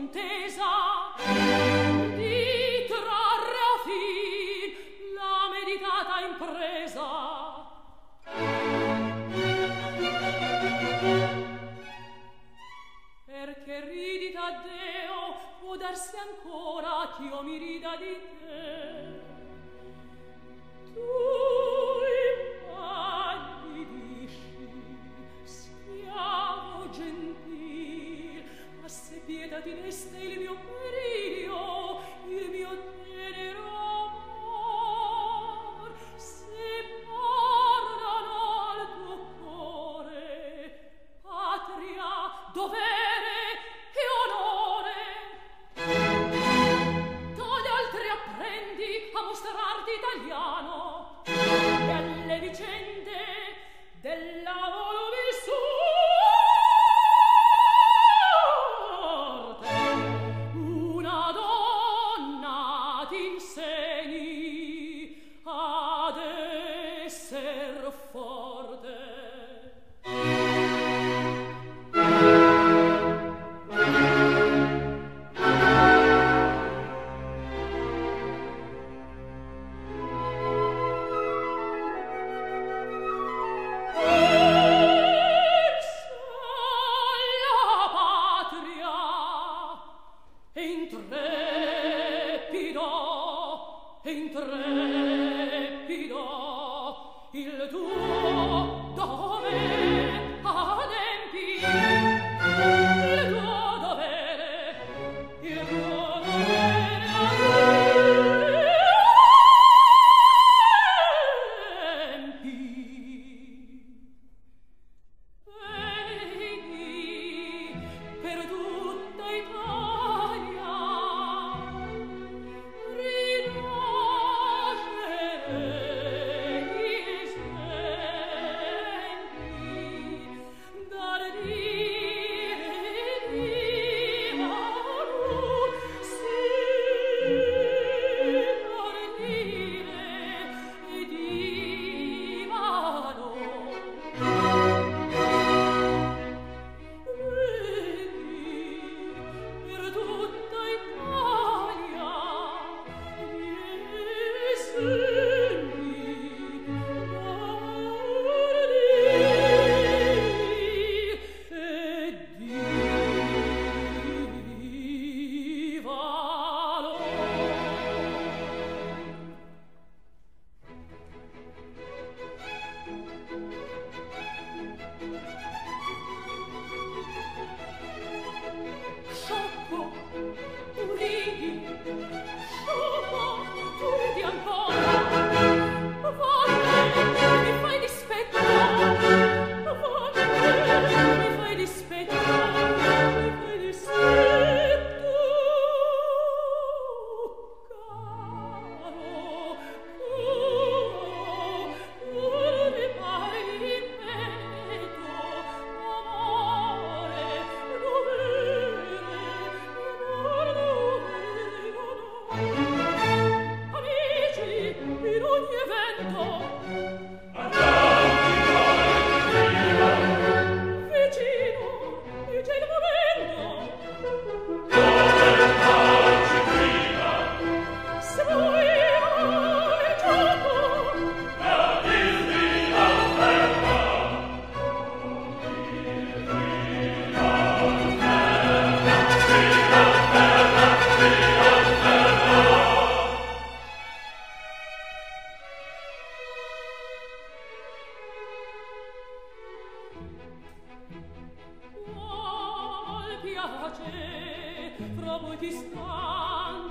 contesa di trarre a fin la meditata impresa. Perché ridi Taddeo può darsi ancora ch'io mi rida di te. Tu a mostrarti italiano e alle vicende del lavoro del una donna t'insegni ad esser forte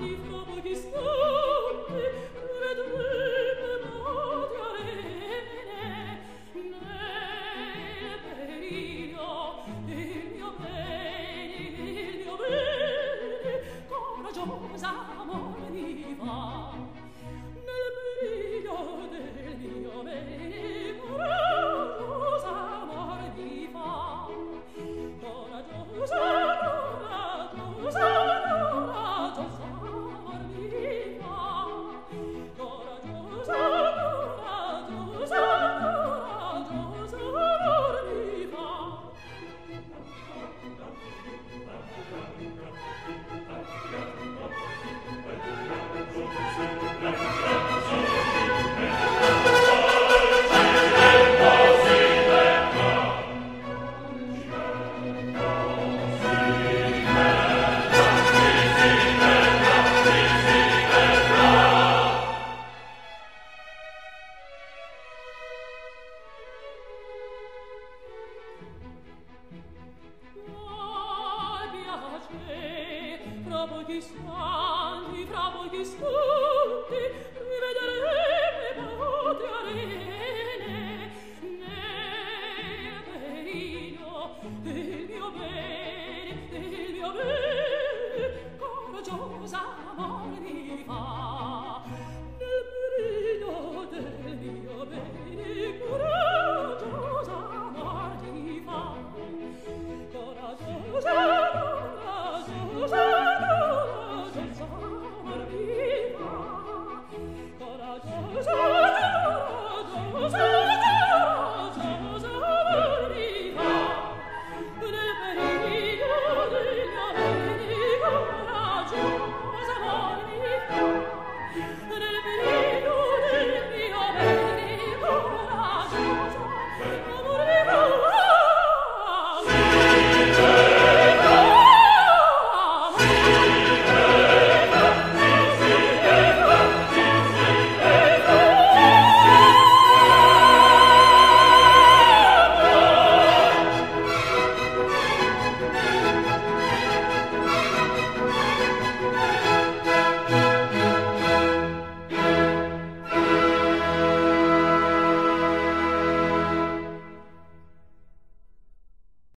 leave volghi slanti, fra volghi sconti, rivedere